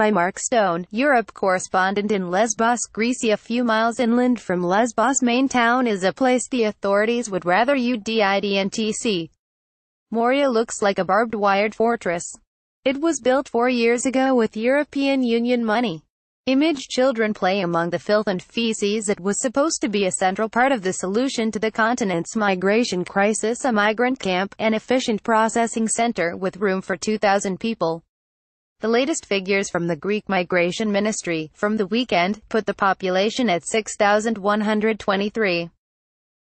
by Mark Stone, Europe correspondent in Lesbos, Greece. A few miles inland from Lesbos main town is a place the authorities would rather you didn't see. Moria looks like a barbed-wired fortress. It was built four years ago with European Union money. Image children play among the filth and feces it was supposed to be a central part of the solution to the continent's migration crisis a migrant camp, an efficient processing center with room for 2,000 people. The latest figures from the Greek Migration Ministry, from the weekend, put the population at 6,123.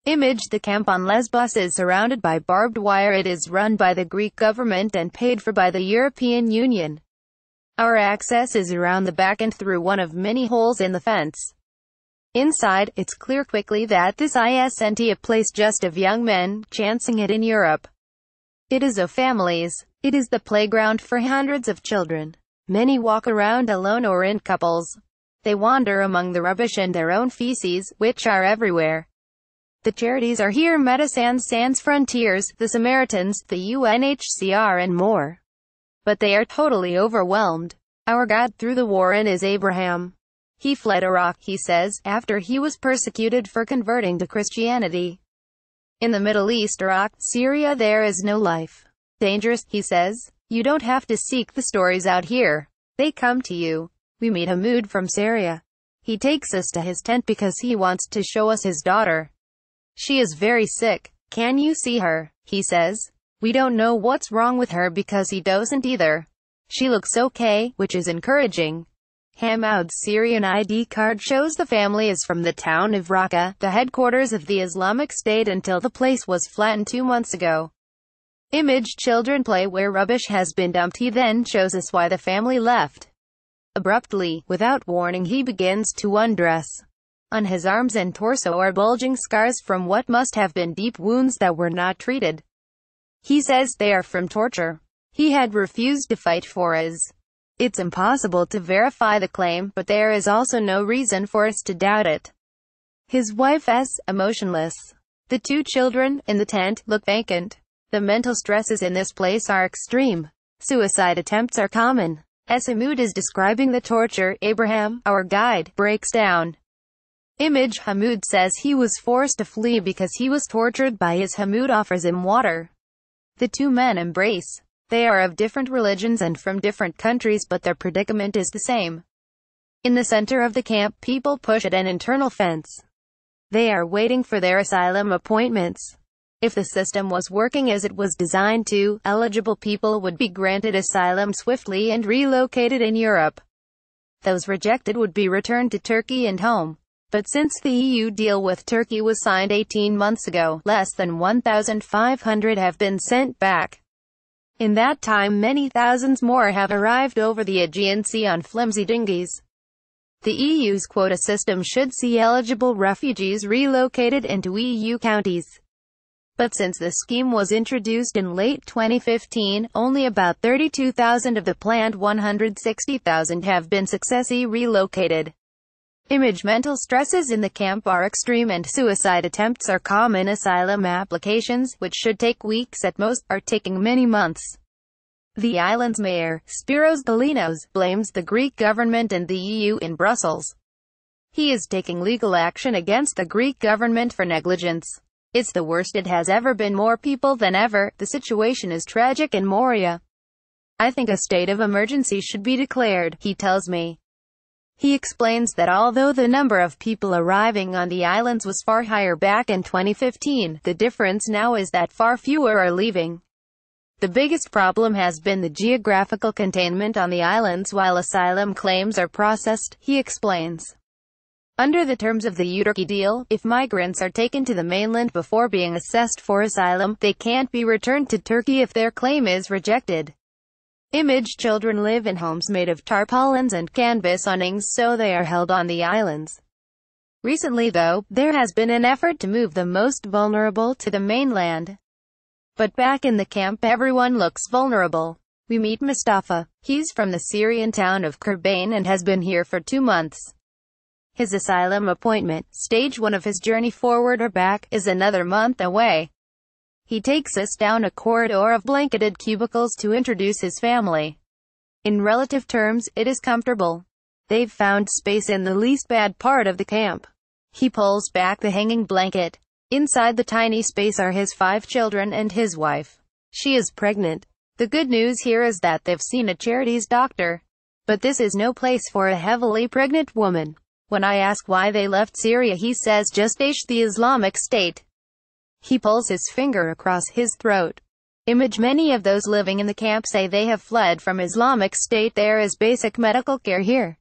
Image The camp on Lesbos is surrounded by barbed wire it is run by the Greek government and paid for by the European Union. Our access is around the back and through one of many holes in the fence. Inside, it's clear quickly that this isn't a place just of young men, chancing it in Europe. It is of families. It is the playground for hundreds of children. Many walk around alone or in couples. They wander among the rubbish and their own feces, which are everywhere. The charities are here Médecins Sans Frontières, the Samaritans, the UNHCR and more but they are totally overwhelmed. Our God through the war in is Abraham. He fled Iraq, he says, after he was persecuted for converting to Christianity. In the Middle East Iraq, Syria there is no life. Dangerous, he says. You don't have to seek the stories out here. They come to you. We meet Hamoud from Syria. He takes us to his tent because he wants to show us his daughter. She is very sick. Can you see her? He says. We don't know what's wrong with her because he doesn't either. She looks okay, which is encouraging. Hamoud's Syrian ID card shows the family is from the town of Raqqa, the headquarters of the Islamic State until the place was flattened two months ago. Image children play where rubbish has been dumped he then shows us why the family left. Abruptly, without warning he begins to undress. On his arms and torso are bulging scars from what must have been deep wounds that were not treated. He says they are from torture. He had refused to fight for us. It's impossible to verify the claim, but there is also no reason for us to doubt it. His wife s emotionless. The two children, in the tent, look vacant. The mental stresses in this place are extreme. Suicide attempts are common. As Hamoud is describing the torture, Abraham, our guide, breaks down. Image Hamoud says he was forced to flee because he was tortured by his Hamoud offers him water. The two men embrace. They are of different religions and from different countries but their predicament is the same. In the center of the camp, people push at an internal fence. They are waiting for their asylum appointments. If the system was working as it was designed to, eligible people would be granted asylum swiftly and relocated in Europe. Those rejected would be returned to Turkey and home. But since the EU deal with Turkey was signed 18 months ago, less than 1,500 have been sent back. In that time many thousands more have arrived over the Aegean Sea on flimsy dinghies. The EU's quota system should see eligible refugees relocated into EU counties. But since the scheme was introduced in late 2015, only about 32,000 of the planned 160,000 have been successfully relocated. Image mental stresses in the camp are extreme and suicide attempts are common asylum applications, which should take weeks at most, are taking many months. The island's mayor, Spiros Galinos, blames the Greek government and the EU in Brussels. He is taking legal action against the Greek government for negligence. It's the worst it has ever been more people than ever, the situation is tragic in Moria. I think a state of emergency should be declared, he tells me. He explains that although the number of people arriving on the islands was far higher back in 2015, the difference now is that far fewer are leaving. The biggest problem has been the geographical containment on the islands while asylum claims are processed, he explains. Under the terms of the Turkey deal, if migrants are taken to the mainland before being assessed for asylum, they can't be returned to Turkey if their claim is rejected. Image children live in homes made of tarpaulins and canvas awnings so they are held on the islands. Recently though, there has been an effort to move the most vulnerable to the mainland. But back in the camp everyone looks vulnerable. We meet Mustafa. He's from the Syrian town of Kobane and has been here for two months. His asylum appointment, stage one of his journey forward or back, is another month away. He takes us down a corridor of blanketed cubicles to introduce his family. In relative terms, it is comfortable. They've found space in the least bad part of the camp. He pulls back the hanging blanket. Inside the tiny space are his five children and his wife. She is pregnant. The good news here is that they've seen a charity's doctor. But this is no place for a heavily pregnant woman. When I ask why they left Syria he says just H the Islamic State. He pulls his finger across his throat. Image Many of those living in the camp say they have fled from Islamic State there is basic medical care here.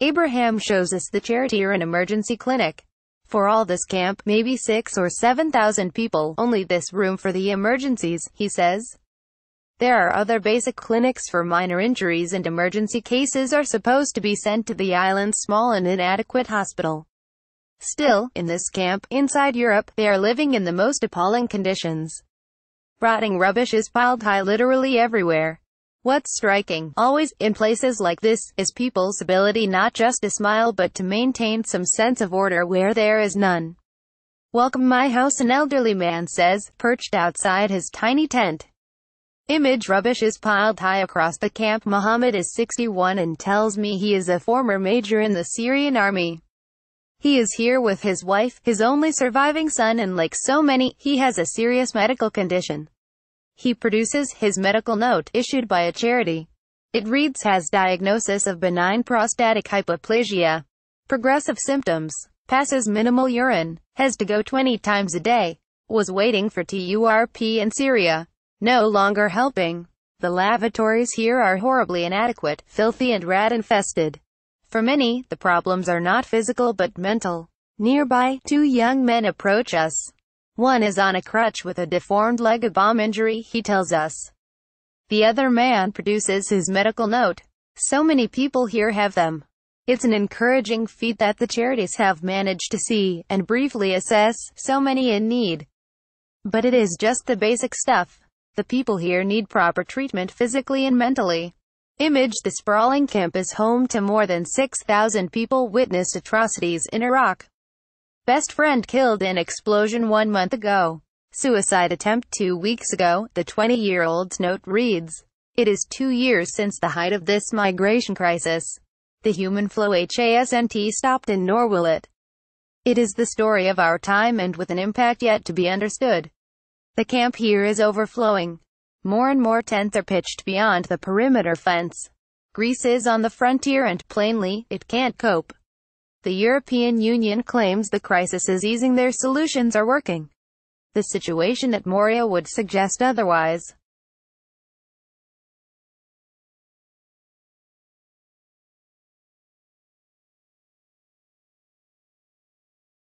Abraham shows us the charity or an emergency clinic. For all this camp, maybe six or seven thousand people, only this room for the emergencies, he says. There are other basic clinics for minor injuries and emergency cases are supposed to be sent to the island's small and inadequate hospital. Still, in this camp, inside Europe, they are living in the most appalling conditions. Rotting rubbish is piled high literally everywhere. What's striking, always, in places like this, is people's ability not just to smile but to maintain some sense of order where there is none. Welcome my house an elderly man says, perched outside his tiny tent. Image rubbish is piled high across the camp. Muhammad is 61 and tells me he is a former major in the Syrian army. He is here with his wife, his only surviving son and like so many, he has a serious medical condition. He produces his medical note, issued by a charity. It reads has diagnosis of benign prostatic hyperplasia. Progressive symptoms. Passes minimal urine. Has to go 20 times a day. Was waiting for TURP in Syria. No longer helping. The lavatories here are horribly inadequate, filthy and rat-infested. For many, the problems are not physical but mental. Nearby, two young men approach us. One is on a crutch with a deformed leg a bomb injury, he tells us. The other man produces his medical note. So many people here have them. It's an encouraging feat that the charities have managed to see, and briefly assess, so many in need. But it is just the basic stuff. The people here need proper treatment physically and mentally. Image The sprawling camp is home to more than 6,000 people witnessed atrocities in Iraq. Best friend killed in explosion one month ago. Suicide attempt two weeks ago, the 20-year-old's note reads. It is two years since the height of this migration crisis. The human flow hasn't stopped and nor will it. It is the story of our time and with an impact yet to be understood. The camp here is overflowing. More and more tents are pitched beyond the perimeter fence. Greece is on the frontier and plainly, it can't cope. The European Union claims the crisis is easing their solutions are working. The situation at Moria would suggest otherwise.